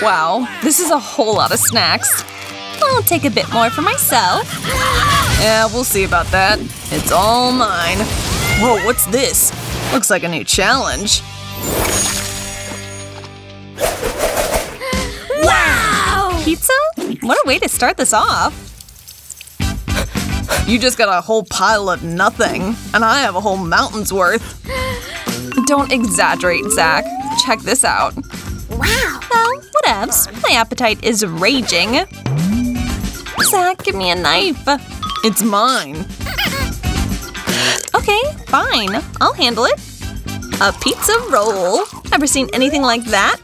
Wow, this is a whole lot of snacks. I'll take a bit more for myself. Yeah, we'll see about that. It's all mine. Whoa, what's this? Looks like a new challenge. Wow! Pizza? What a way to start this off. You just got a whole pile of nothing, and I have a whole mountain's worth. Don't exaggerate, Zach. Check this out. Wow! Well, whatevs. My appetite is raging. Zach, give me a knife. It's mine. Okay, fine. I'll handle it. A pizza roll. Ever seen anything like that?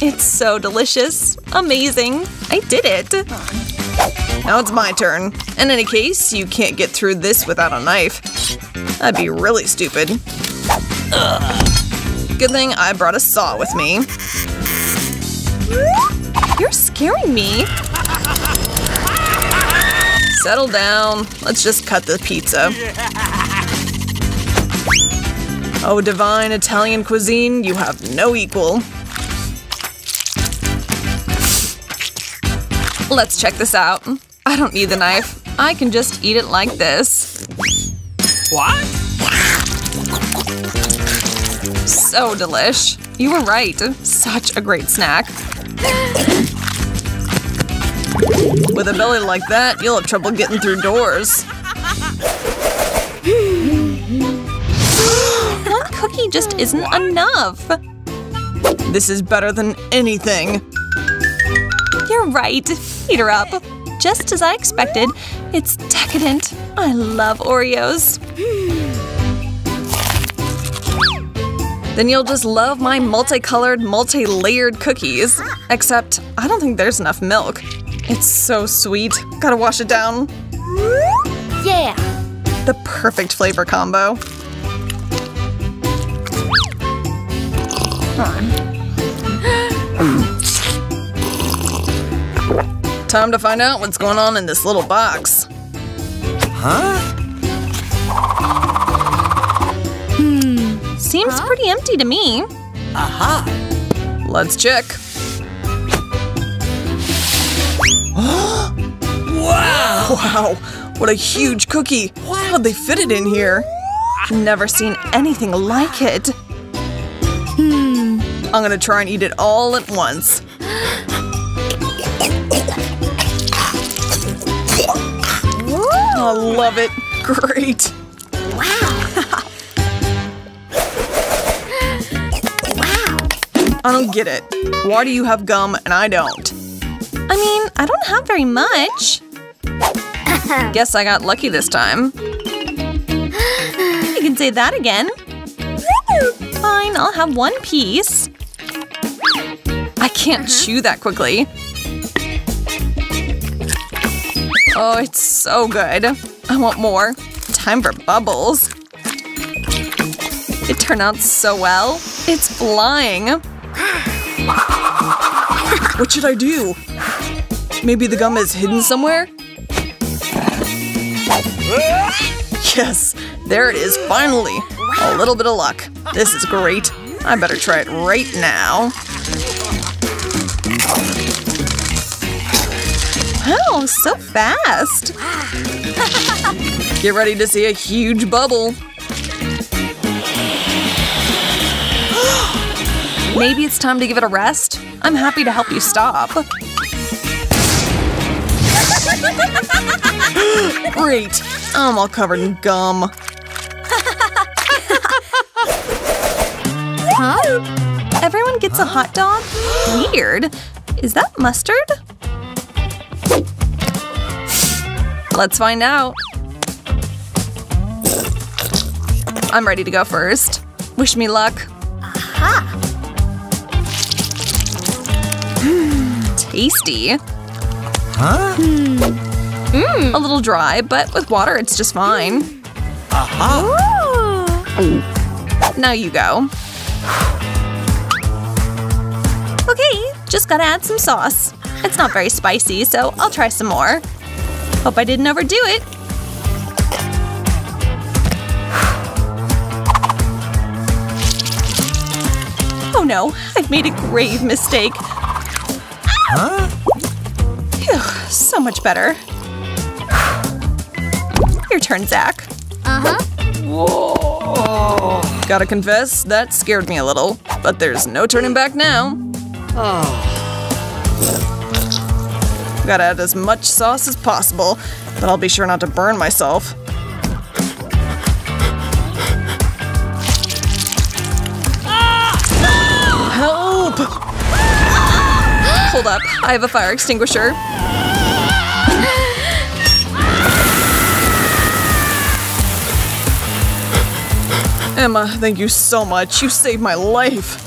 It's so delicious. Amazing. I did it. Now it's my turn. In any case, you can't get through this without a knife. That'd be really stupid. Ugh. Good thing I brought a saw with me. You're scaring me. Settle down. Let's just cut the pizza. Oh, divine Italian cuisine, you have no equal. Let's check this out. I don't need the knife. I can just eat it like this. What? So delish. You were right. Such a great snack. With a belly like that, you'll have trouble getting through doors. One cookie just isn't enough. This is better than anything. You're right. Eat her up. Just as I expected. It's decadent. I love Oreos. Then you'll just love my multicolored, multi-layered cookies. Except, I don't think there's enough milk. It's so sweet. Gotta wash it down. Yeah! The perfect flavor combo. Time to find out what's going on in this little box. Huh? Seems pretty empty to me. Aha! Let's check. Wow! Wow, what a huge cookie! How'd they fit it in here? Never seen anything like it. Hmm. I'm gonna try and eat it all at once. I love it. Great. I don't get it. Why do you have gum and I don't? I mean, I don't have very much. Guess I got lucky this time. You can say that again. Fine, I'll have one piece. I can't uh-huh. chew that quickly. Oh, it's so good. I want more. Time for bubbles. It turned out so well. It's flying. What should I do? Maybe the gum is hidden somewhere? Yes, there it is, finally. A little bit of luck. This is great. I better try it right now. Oh, so fast. Get ready to see a huge bubble. Maybe it's time to give it a rest. I'm happy to help you stop. Great. I'm all covered in gum. Huh? Everyone gets a hot dog? Weird. Is that mustard? Let's find out. I'm ready to go first. Wish me luck. Tasty. Huh? Mmm, A little dry, but with water it's just fine. Aha! Now you go. Okay, just gotta add some sauce. It's not very spicy, so I'll try some more. Hope I didn't overdo it. Oh no, I've made a grave mistake. Huh? Phew, so much better. Your turn, Zach. Uh-huh. Whoa. Gotta confess, that scared me a little. But there's no turning back now. Gotta add as much sauce as possible, but I'll be sure not to burn myself. Up, I have a fire extinguisher. Emma, thank you so much. You saved my life.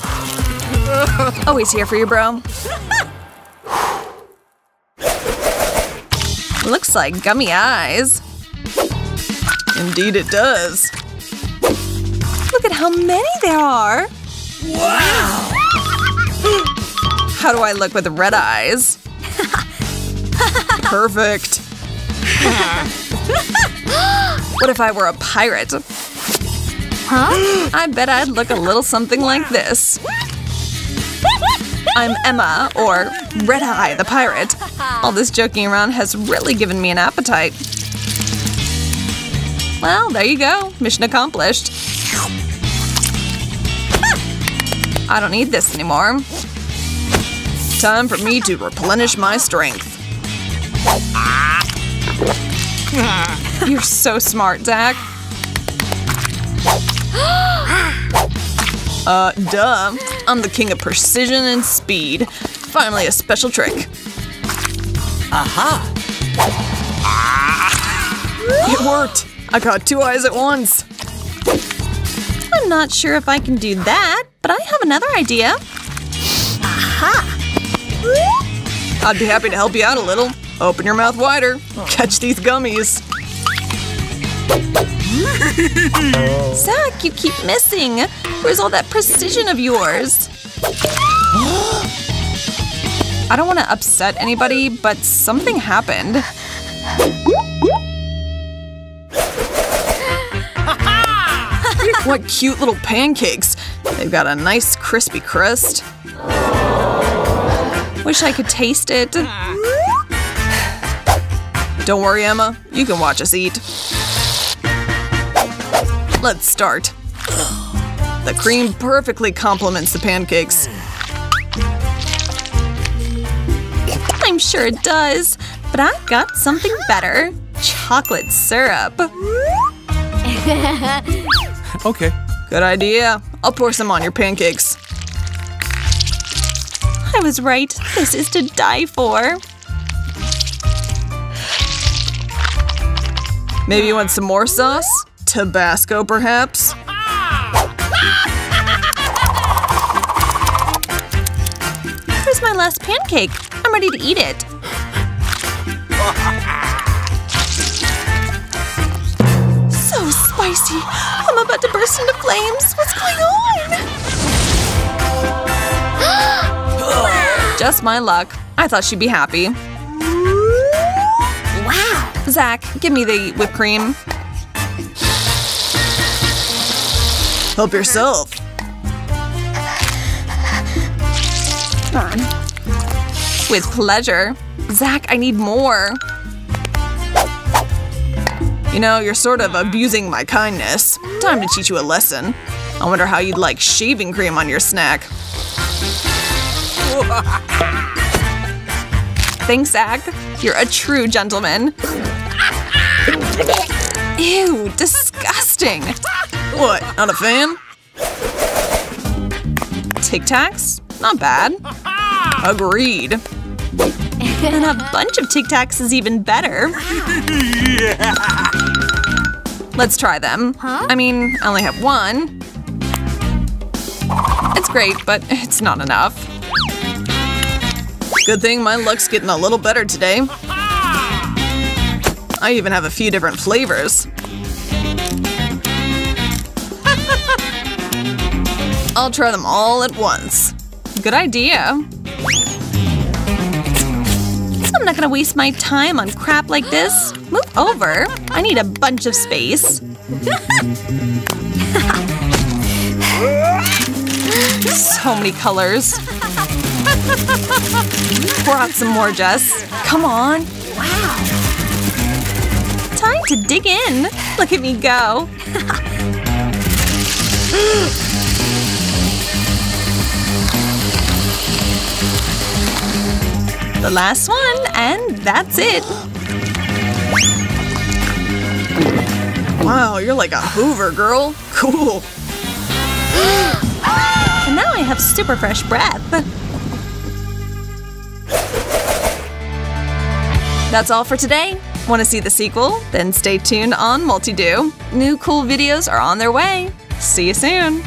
Always here for you, bro. Looks like gummy eyes. Indeed, it does. Look at how many there are. Wow! How do I look with red eyes? Perfect. What if I were a pirate? Huh? I bet I'd look a little something like this. I'm Emma, or Red Eye the Pirate. All this joking around has really given me an appetite. Well, there you go. Mission accomplished. I don't need this anymore. Time for me to replenish my strength. You're so smart, Zach. Uh, duh. I'm the king of precision and speed. Finally, a special trick. Aha! It worked. I caught two eyes at once. I'm not sure if I can do that, but I have another idea. I'd be happy to help you out a little. Open your mouth wider. Catch these gummies. Zach, you keep missing. Where's all that precision of yours? I don't want to upset anybody, but something happened. What cute little pancakes. They've got a nice crispy crust. Wish I could taste it. Don't worry, Emma. You can watch us eat. Let's start. The cream perfectly complements the pancakes. I'm sure it does, but I've got something better. Chocolate syrup. Okay. Good idea. I'll pour some on your pancakes. I was right. This is to die for. Maybe you want some more sauce? Tabasco, perhaps? Here's my last pancake. I'm ready to eat it. So spicy. I'm about to burst into flames. What's going on? Just my luck. I thought she'd be happy. Wow. Zach, give me the whipped cream. Help yourself. With pleasure. Zach, I need more. You know, you're sort of abusing my kindness. Time to teach you a lesson. I wonder how you'd like shaving cream on your snack. Thanks, Zach. You're a true gentleman. Ew, disgusting. What, not a fan? Tic Tacs? Not bad. Agreed. And a bunch of Tic Tacs is even better. Let's try them. Huh? I mean, I only have one. It's great, but it's not enough. Good thing my luck's getting a little better today. I even have a few different flavors. I'll try them all at once. Good idea. I'm not gonna waste my time on crap like this. Move over. I need a bunch of space. So many colors. Pour out some more, Jess. Come on. Wow. Time to dig in. Look at me go. the last one, and that's it. Wow, you're like a Hoover girl. Cool. And now I have super fresh breath. That's all for today. Want to see the sequel? Then stay tuned on Multido. New cool videos are on their way. See you soon.